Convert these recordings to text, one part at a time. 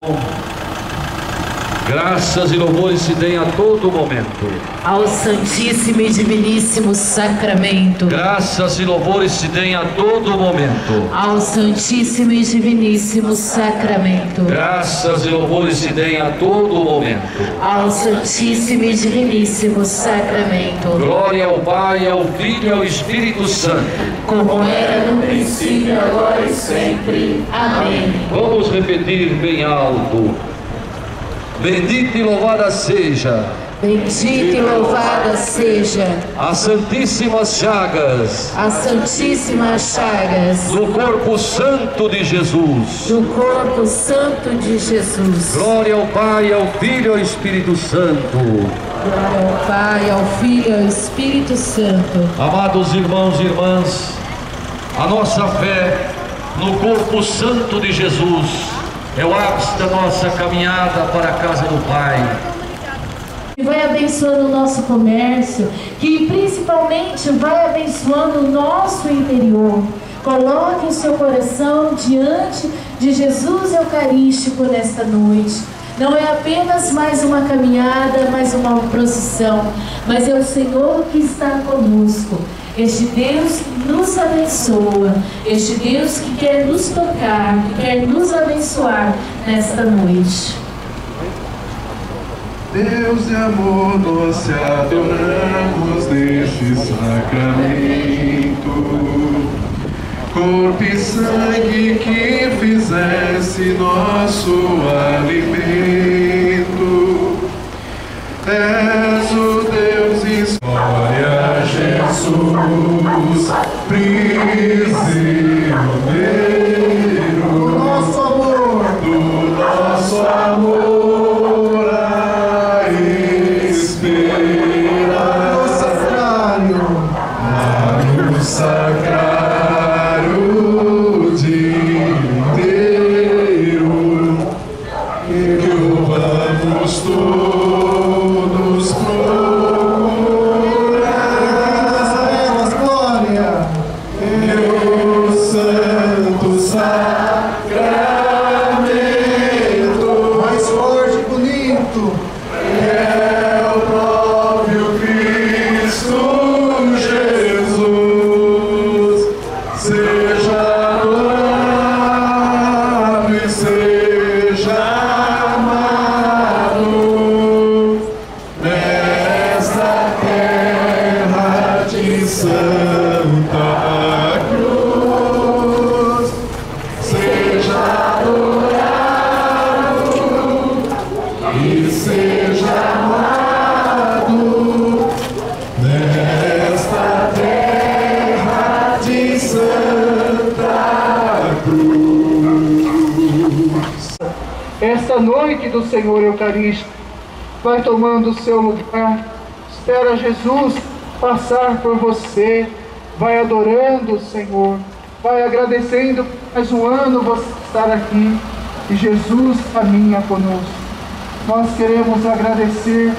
Oh. Graças e louvores se deem a todo momento. Ao Santíssimo e Diviníssimo Sacramento. Graças e louvores se deem a todo momento. Ao Santíssimo e Diviníssimo Sacramento. Graças e louvores se deem a todo momento. Ao Santíssimo e Diviníssimo Sacramento. Glória ao Pai, ao Filho e ao Espírito Santo. Como era no princípio, agora e sempre. Amém. Vamos repetir bem alto. Bendita e louvada seja Bendita e louvada seja as Santíssimas Chagas as Santíssimas Chagas do Corpo Santo de Jesus. do Corpo Santo de Jesus. Glória ao Pai, ao Filho e ao Espírito Santo. Glória ao Pai, ao Filho e ao Espírito Santo. Amados irmãos e irmãs, a nossa fé no corpo santo de Jesus é o ápice da nossa caminhada para a casa do Pai. vai abençoando o nosso comércio, que principalmente vai abençoando o nosso interior. Coloque o seu coração diante de Jesus Eucarístico nesta noite. Não é apenas mais uma caminhada, mais uma procissão, mas é o Senhor que está conosco. Este Deus que nos abençoa, este Deus que quer nos tocar, que quer nos abençoar nesta noite. Deus de amor, nós te adoramos neste sacramento. Corpo e sangue que fizesse nosso alimento. És Jesus, prisioneiro. Esta noite do Senhor Eucarístico vai tomando o seu lugar. Espera Jesus passar por você. Vai adorando o Senhor. Vai agradecendo mais um ano você estar aqui. E Jesus caminha conosco. Nós queremos agradecer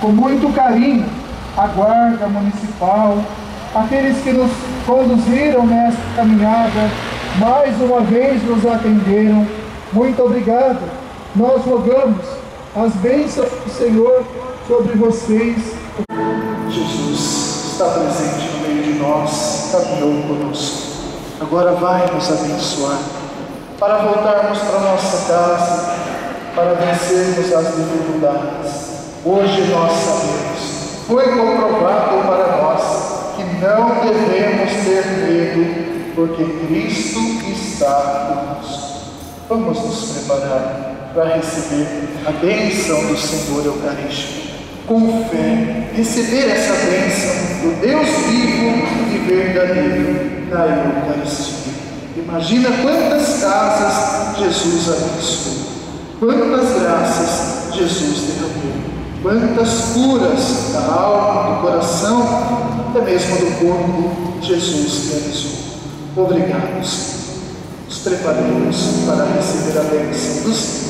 com muito carinho a Guarda Municipal, aqueles que nos conduziram nesta caminhada, mais uma vez nos atenderam. Muito obrigado. Nós rogamos as bênçãos do Senhor sobre vocês. Jesus está presente no meio de nós, caminhou conosco. Agora vai nos abençoar para voltarmos para nossa casa, para vencermos as dificuldades. Hoje nós sabemos, foi comprovado para nós que não devemos ter medo, porque Cristo está conosco. Vamos nos preparar para receber a bênção do Senhor Eucarístico com fé, receber essa bênção do Deus vivo e verdadeiro na Eucaristia. Imagina quantas casas Jesus abençoou, quantas graças Jesus derramou, quantas curas da alma, do coração, até mesmo do corpo, Jesus realizou. Obrigado, Senhor. Nos preparemos para receber a bênção do Senhor.